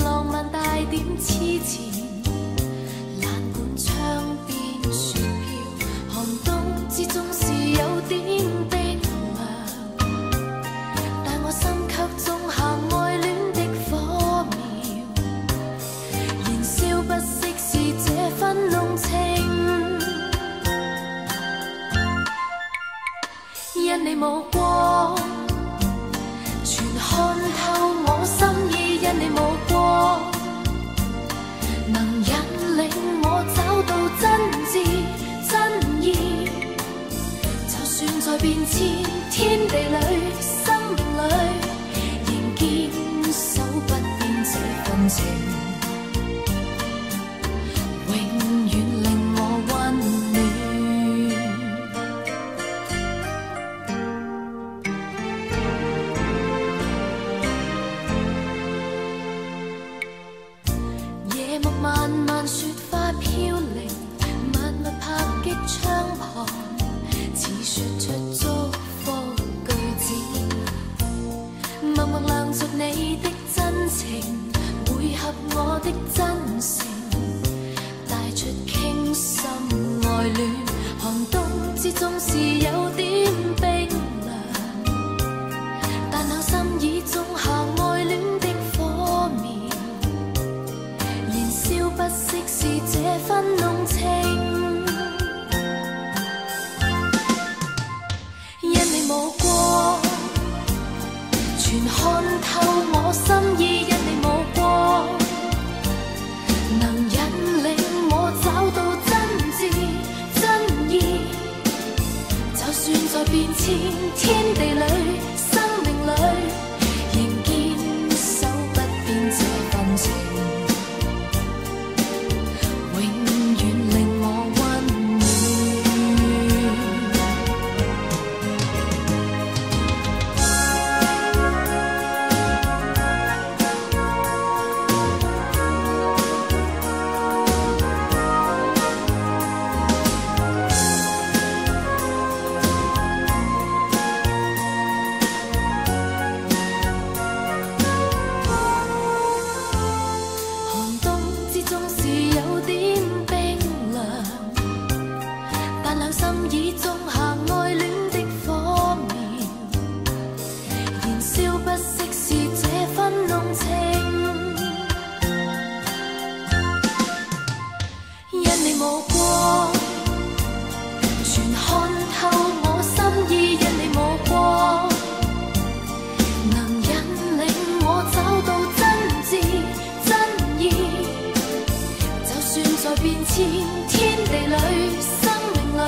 浪漫带点痴情我的真诚带出倾心爱恋。寒冬之中是有在变迁天地里，生命里仍坚守不变这份情。始终下爱恋的火苗，燃烧不息是这份浓情。因你目光，全看透我心意。因你目光，能引领我找到真知真意。就算在变迁天地里，生命里。